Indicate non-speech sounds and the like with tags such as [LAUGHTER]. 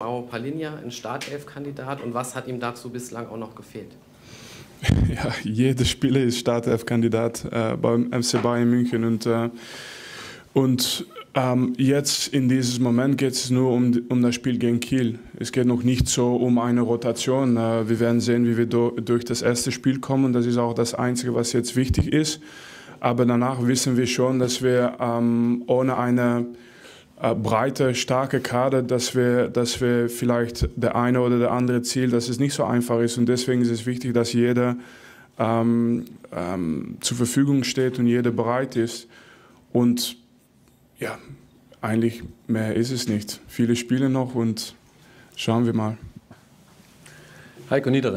Mao Palinja ein Startelf-Kandidat und was hat ihm dazu bislang auch noch gefehlt? [LAUGHS] Ja, jeder Spieler ist Startelf-Kandidat äh, beim FC Bayern München und, äh, und ähm, jetzt in diesem Moment geht es nur um, um das Spiel gegen Kiel. Es geht noch nicht so um eine Rotation. Äh, wir werden sehen, wie wir do, durch das erste Spiel kommen. Das ist auch das Einzige, was jetzt wichtig ist. Aber danach wissen wir schon, dass wir ähm, ohne eine breite, starke Kader, dass wir, dass wir vielleicht der eine oder der andere Ziel, dass es nicht so einfach ist. Und deswegen ist es wichtig, dass jeder ähm, ähm, zur Verfügung steht und jeder bereit ist. Und ja, eigentlich mehr ist es nicht. Viele Spiele noch und schauen wir mal. Heiko Niederreib.